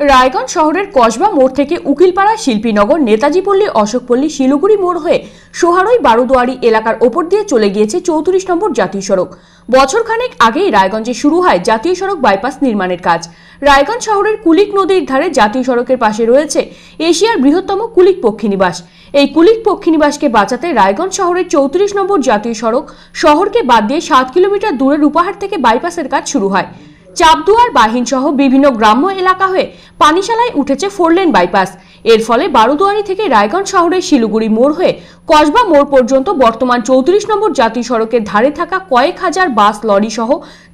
রায়গঞ্জ শহরের কসবা মোড় থেকে উকিলপাড়া শিল্পীনগর নেতাজিপল্লী অশোকপল্লী শিলিগুড়ি মোড় হয়ে সোহারই বারুদুয়ারি এলাকার ওপর দিয়ে চলে গিয়েছে চৌত্রিশ নম্বর জাতীয় সড়ক। বছরখানেক আগেই রায়গঞ্জে শুরু হয় জাতীয় সড়ক বাইপাস নির্মাণের কাজ। রায়গঞ্জ শহরের কুলিক নদীর ধারে জাতীয় সড়কের পাশে রয়েছে এশিয়ার বৃহত্তম কুলিক পক্ষীনিবাস এই কুলিক পক্ষীনিবাসকে বাঁচাতে রায়গঞ্জ শহরের চৌত্রিশ নম্বর জাতীয় সড়ক শহরকে বাদ দিয়ে সাত কিলোমিটার দূরে রূপাহাট থেকে বাইপাসের কাজ শুরু হয়। চাপদুয়ার বাহিন সহ বিভিন্ন গ্রাম্য এলাকা হয়ে পানিশালায় উঠেছে ফোরলেন বাইপাস। এর ফলে বারুদুয়ারি থেকে রায়গঞ্জ শহরের শিলিগুড়ি মোড় হয়ে কসবা মোড় পর্যন্ত বর্তমান চৌত্রিশ নম্বর জাতীয় সড়কের ধারে থাকা কয়েক হাজার বাস লরি সহ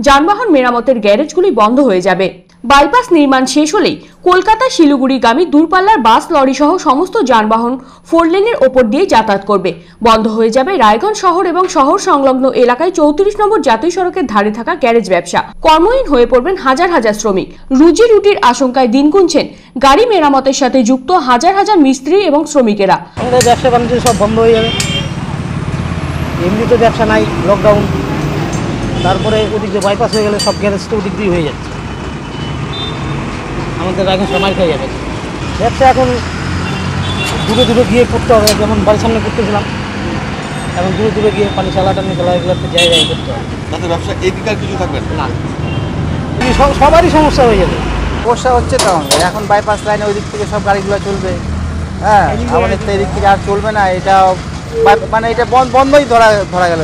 যানবাহন মেরামতের গ্যারেজগুলি বন্ধ হয়ে যাবে। বাইপাস নির্মাণ শেষ হলেই কলকাতা শিলিগুড়িগামী দূরপাল্লার বাস, লরি সহ সমস্ত যানবাহন ফোরলেনের ওপর দিয়ে যাতায়াত করবে। বন্ধ হয়ে যাবে রায়গঞ্জ শহর এবং শহর সংলগ্ন এলাকায় চৌত্রিশ নম্বর জাতীয় সড়কের ধারে থাকা গ্যারেজ ব্যবসা। কর্মহীন হয়ে পড়বেন হাজার হাজার শ্রমিক। রুজি রুটির আশঙ্কায় দিন গুনছেন গাড়ি মেরামতের সাথে যুক্ত হাজার হাজার মিস্ত্রি এবং শ্রমিকেরা। ব্যবসা বাণিজ্য সব বন্ধ হয়ে যাবে। এমনি তো ব্যবসা নাই লকডাউন তারপরে ওদিক বাইপাস হয়ে গেলে সব গ্যারেজ তো ওদিক দিয়ে হয়ে যাচ্ছে। আমাদের এখন সময় খেয়ে যাবে ব্যবসা এখন দূরে দূরে গিয়ে করতে হবে যেমন বাড়ির সামনে করতেছিলাম এখন দূরে দূরে গিয়ে পানি চালা টানি চালা এগুলো একটা জায়গায় করতে হবে। তাতে ব্যবসা এদিকে আর কিছু থাকবে না? সবারই সমস্যা হয়ে যাবে। সমস্যা হচ্ছে তো আমাদের এখন বাইপাস লাইনে ওই দিক থেকে সব গাড়িগুলো চলবে। হ্যাঁ আমাদের তো এদিক থেকে আর চলবে না এটা মানে এটা বন্ধ বন্ধই ধরা ধরা গেল।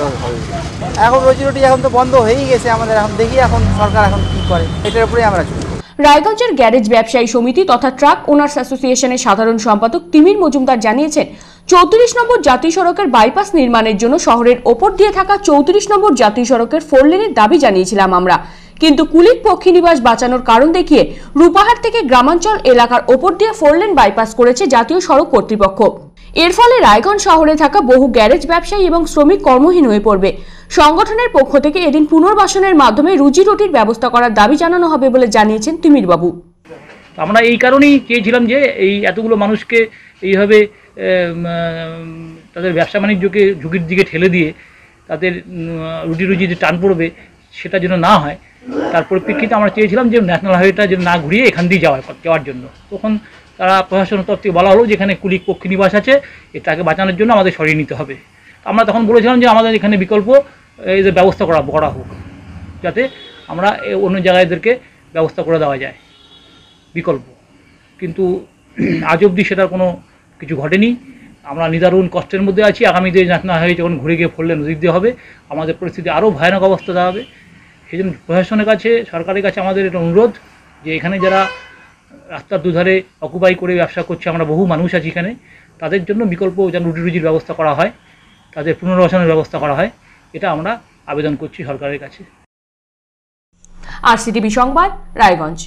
এখন রোজি রুটি এখন তো বন্ধ হয়েই গেছে আমাদের এখন দেখি এখন সরকার এখন কি করে এটার উপরেই আমরা চলবো রায়গঞ্জের গ্যারেজ ব্যবসায়ী সমিতি তথা ট্রাক ওনার্স অ্যাসোসিয়েশনের সাধারণ সম্পাদক তিমির মজুমদার জানিয়েছেন, চৌত্রিশ নম্বর জাতীয় সড়কের বাইপাস নির্মাণের জন্য শহরের ওপর দিয়ে থাকা চৌত্রিশ নম্বর জাতীয় সড়কের ফোর লেনের দাবি জানিয়েছিলাম আমরা। কিন্তু কুলিক পক্ষীনিবাস বাঁচানোর কারণ দেখিয়ে রূপাহাট থেকে গ্রামাঞ্চল এলাকার ওপর দিয়ে ফোরলেন বাইপাস করেছে জাতীয় সড়ক কর্তৃপক্ষ। এর ফলে রায়গঞ্জ শহরে থাকা বহু গ্যারেজ ব্যবসায়ী এবং শ্রমিক কর্মহীন হয়ে পড়বে। সংগঠনের পক্ষ থেকে এদিন পুনর্বাসনের মাধ্যমে রুজি রুটির ব্যবস্থা করার দাবি জানানো হবে বলে জানিয়েছেন তিমির বাবু তো আমরা এই কারণেই চেয়েছিলাম যে এই এতগুলো মানুষকে এইভাবে তাদের ব্যবসা বাণিজ্যকে ঝুঁকির দিকে ঠেলে দিয়ে তাদের রুটি রুজি যে টান পড়বে সেটা যেন না হয়। তার পরিপ্রেক্ষিতে আমরা চেয়েছিলাম যে ন্যাশনাল হাইওয়েটা যেন না ঘুরিয়ে এখান দিয়ে যাওয়ার যাওয়ার জন্য। তখন তারা প্রশাসনের তরফ থেকে বলা হলো যে এখানে কুলিক পক্ষী নিবাস আছে, এটাকে বাঁচানোর জন্য আমাদের সরিয়ে নিতে হবে। আমরা তখন বলেছিলাম যে আমাদের এখানে বিকল্প এই যে ব্যবস্থা করা করা হোক, যাতে আমরা অন্য জায়গায় এদেরকে ব্যবস্থা করে দেওয়া যায়, বিকল্প। কিন্তু আজ অবধি সেটার কোনো কিছু ঘটেনি। আমরা নিদারুণ কষ্টের মধ্যে আছি। আগামী দিনে না হয়ে যখন ঘুরে গিয়ে ফললে নদীর দিয়ে হবে, আমাদের পরিস্থিতি আরও ভয়ানক অবস্থা দাঁড়াবে। সেই জন্য প্রশাসনের কাছে, সরকারের কাছে আমাদের এটা অনুরোধ যে এখানে যারা রাস্তার দুধারে অকুপাই করে ব্যবসা করছে, আমরা বহু মানুষ আছি এখানে, তাদের জন্য বিকল্প যেন রুটি রুজির ব্যবস্থা করা হয়। তাদের পুনর্বাসনের ব্যবস্থা করা হয়, এটা আমরা আবেদন করছি সরকারের কাছে। আর সিটিভি সংবাদ, রায়গঞ্জ।